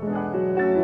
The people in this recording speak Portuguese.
Música